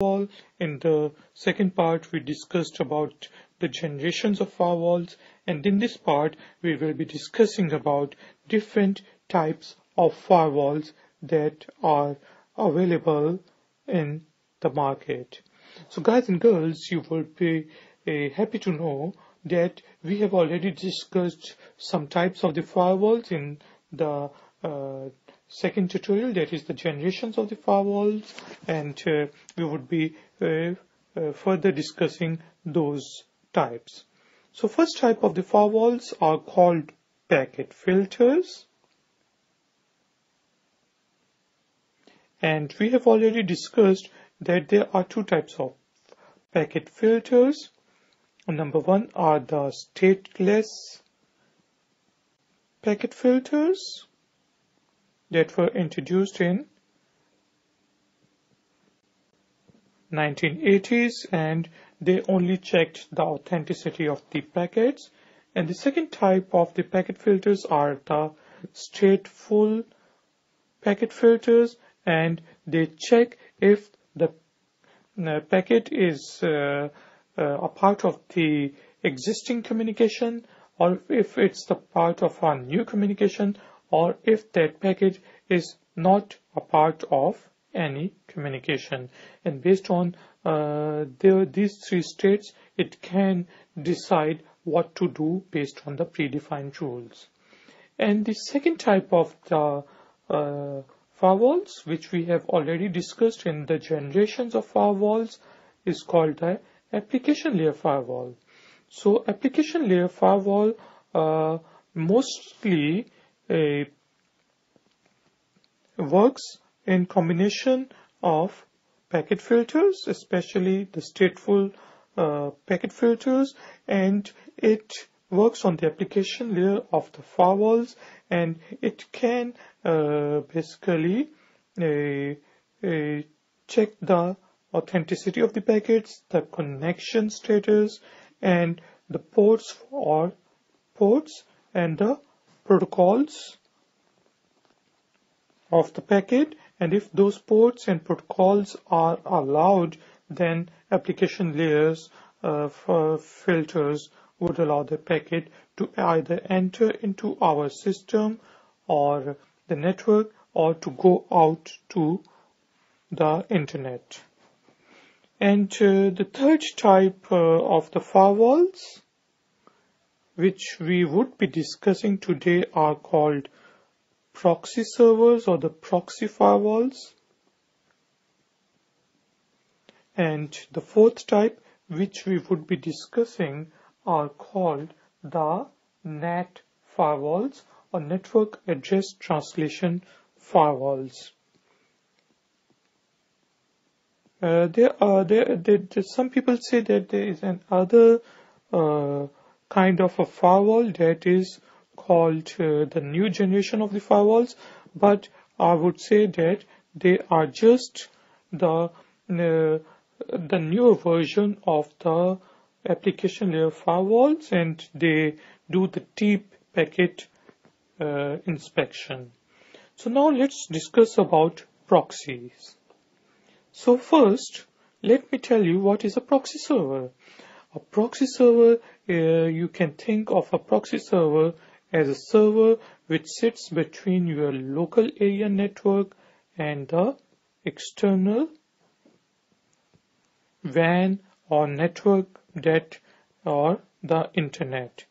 firewall. In the second part, we discussed about the generations of firewalls. And in this part, we will be discussing about different types of firewalls that are available in the market. So guys and girls, you will be uh, happy to know that we have already discussed some types of the firewalls in the uh, second tutorial that is the generations of the firewalls and uh, we would be uh, uh, further discussing those types. So first type of the firewalls are called packet filters and we have already discussed that there are two types of packet filters. Number one are the stateless packet filters that were introduced in 1980s and they only checked the authenticity of the packets. And the second type of the packet filters are the stateful packet filters and they check if the uh, packet is uh, uh, a part of the existing communication or if it's the part of a new communication or if that packet is not a part of any communication. And based on uh, the, these three states it can decide what to do based on the predefined rules. And the second type of the uh, firewalls which we have already discussed in the generations of firewalls is called the application layer firewall. So application layer firewall uh, mostly works in combination of packet filters, especially the stateful uh, packet filters, and it works on the application layer of the firewalls, and it can uh, basically uh, uh check the authenticity of the packets, the connection status, and the ports or ports and the protocols of the packet and if those ports and protocols are allowed then application layers uh, for filters would allow the packet to either enter into our system or the network or to go out to the internet. And uh, the third type uh, of the firewalls which we would be discussing today are called proxy servers or the proxy firewalls. And the fourth type which we would be discussing are called the NAT firewalls or network address translation firewalls. Uh, there are there, there, some people say that there is another uh, kind of a firewall that is called uh, the new generation of the firewalls but I would say that they are just the uh, the newer version of the application layer firewalls and they do the deep packet uh, inspection. So now let's discuss about proxies. So first, let me tell you what is a proxy server. A proxy server, you can think of a proxy server as a server which sits between your local area network and the external WAN or network that or the internet.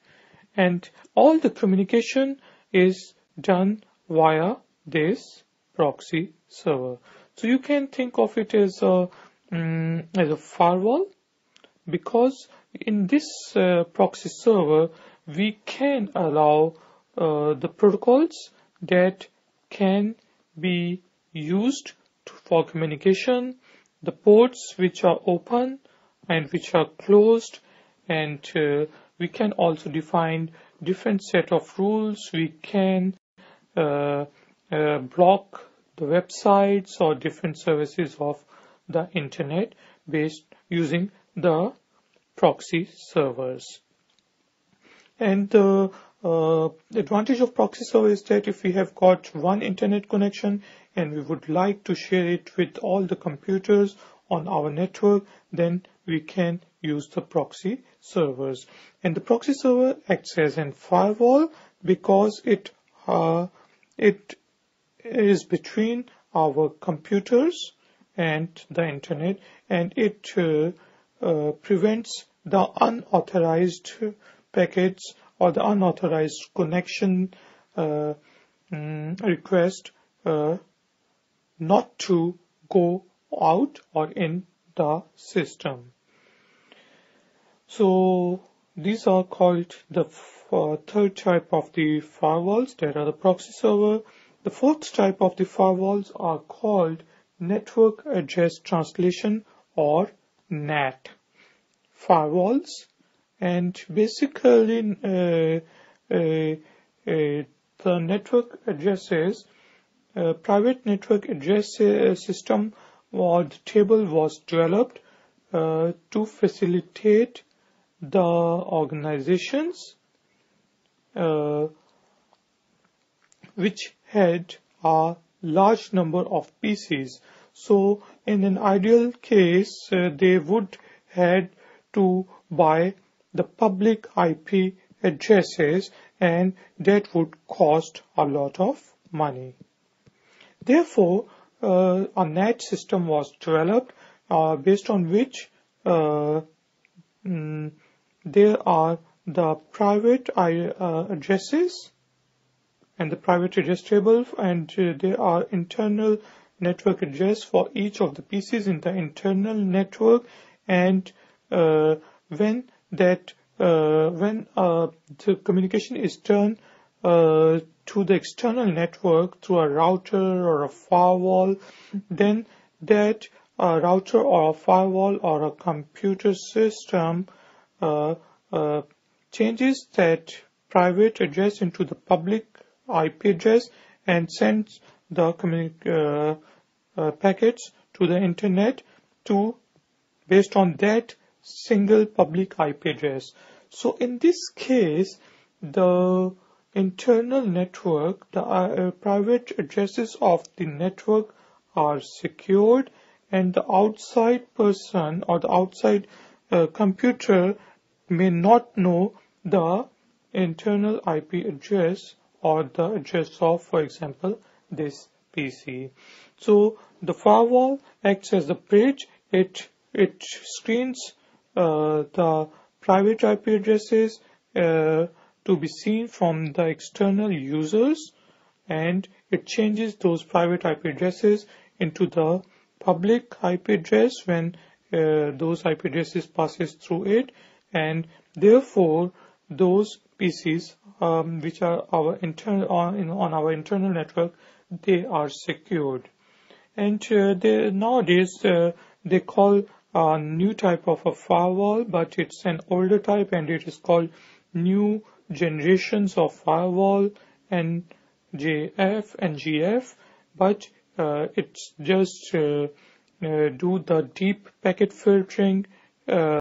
And all the communication is done via this proxy server. So you can think of it as a um, as a firewall because in this uh, proxy server we can allow uh, the protocols that can be used to, for communication, the ports which are open and which are closed and uh, we can also define different set of rules. We can uh, uh block the websites or different services of the internet based using the proxy servers. And the uh, advantage of proxy server is that if we have got one internet connection and we would like to share it with all the computers on our network, then we can use the proxy servers. And the proxy server acts as a firewall because it uh, it is between our computers and the internet and it uh, uh, prevents the unauthorized packets or the unauthorized connection uh, mm, request uh, not to go out or in the system. So these are called the uh, third type of the firewalls that are the proxy server. The fourth type of the firewalls are called network address translation or NAT firewalls and basically uh, uh, uh, the network addresses uh, private network address uh, system or the table was developed uh, to facilitate the organizations which had a large number of PCs. So in an ideal case, uh, they would had to buy the public IP addresses and that would cost a lot of money. Therefore, uh, a NAT system was developed uh, based on which uh, mm, there are the private uh, addresses and the private address table and uh, there are internal network address for each of the PCs in the internal network and uh, when that uh, when uh, the communication is turned uh, to the external network through a router or a firewall, then that uh, router or a firewall or a computer system uh, changes that private address into the public IP address and sends the uh, uh, packets to the internet to based on that single public IP address. So in this case, the internal network, the uh, private addresses of the network are secured and the outside person or the outside uh, computer may not know the internal IP address or the address of, for example, this PC. So the firewall acts as a bridge. It it screens uh, the private IP addresses uh, to be seen from the external users and it changes those private IP addresses into the public IP address when uh, those IP addresses passes through it and therefore those PCs um, which are our internal on, on our internal network they are secured. And uh, they, nowadays uh, they call a new type of a firewall but it's an older type and it is called new generations of firewall and JF and GF but uh, it's just uh, uh, do the deep packet filtering uh,